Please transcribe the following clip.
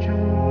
you